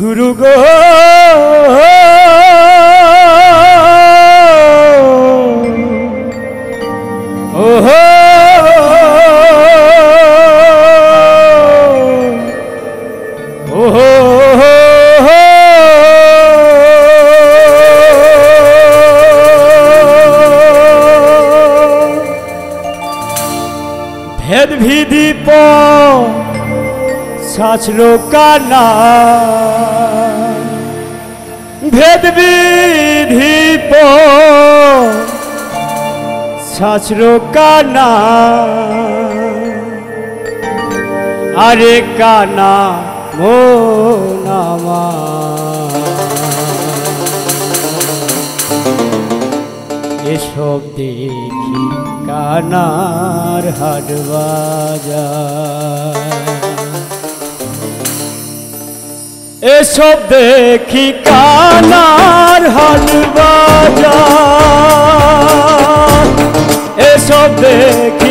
গুরু গো। ওহো। ভেদ ভিধি প ছাছলো কানা। ভেদ বিধি কানা। আরে কানা মো নামা এসব দেখি কানার হাট বাজার। এসব দেখি কানার হালবাজা এসব দেখি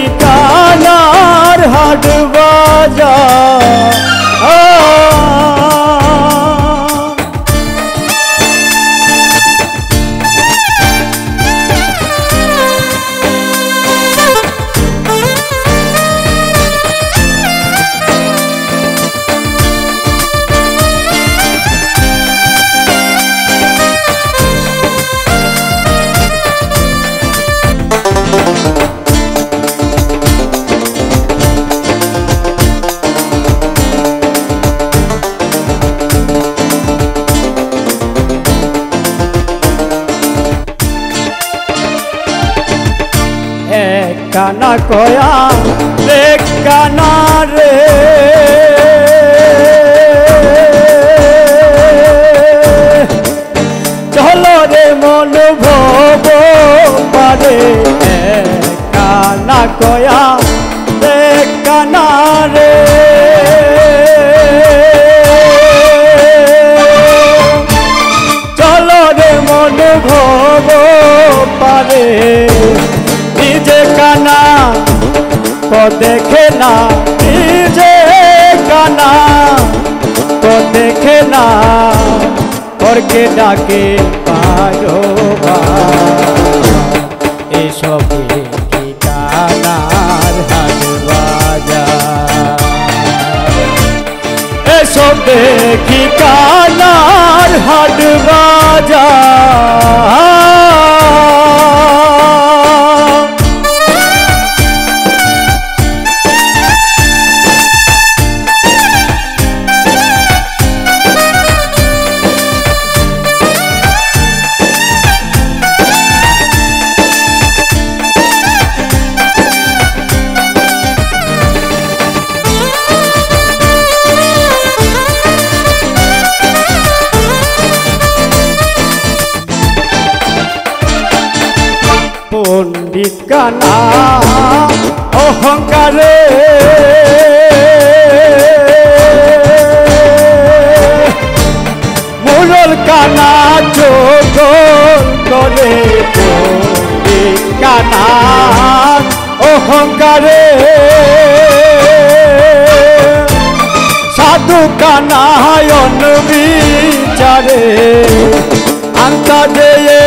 এক কানা কয়া এক কানা রে। দেখে না, নিজে কানা। তো দেখে না করকে ডাকে পারো এসব দেখি কানার হাট বাজার এসব দেখি কানার হাট বাজার পণ্ডিত কানা অহংকারে মুরল কানা চোখ করে পণ্ডিত কানা অহংকারে সাধু কানায়ন বিচারে আন্তা দেয়ে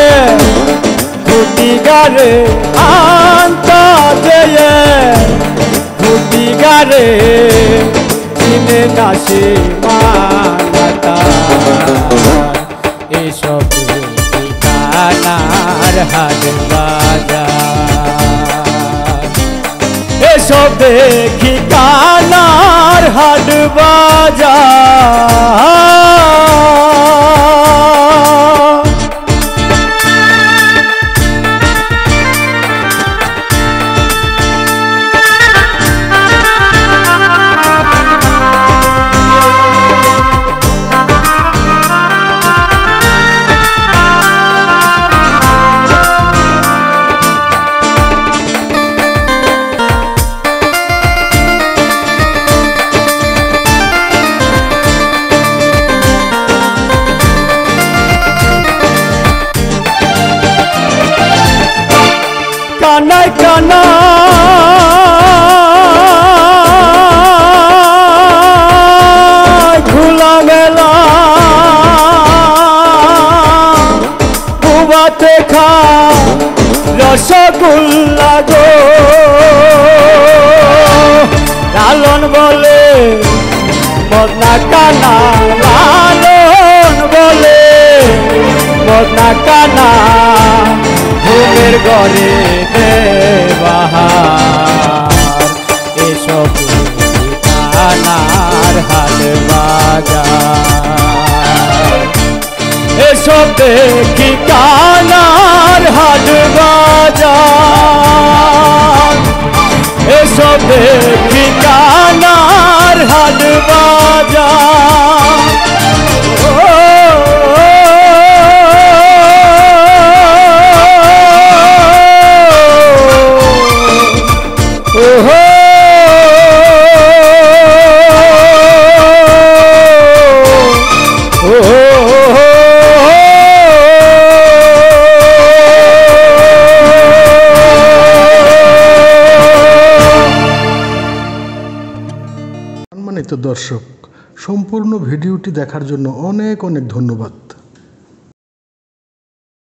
গারে আন্তা দেয়ে খুটি গারে চিনে নাসে মানাতা এসব কানার হাট বাজার। এসব দেখি কানার হাট বাজার। নাই কানা খোলা মেলা পুবাতে খা রসগোল্লা গো। লালন বলে বদনা কানা, লালন বলে বদনা কানা। ঘুমের ঘরে বাহার এসব কানার হাল বাজার। এসব দেখি কানার এসব দেখি ও হো সম্মানিত দর্শক সম্পূর্ণ ভিডিওটি দেখার জন্য অনেক অনেক ধন্যবাদ।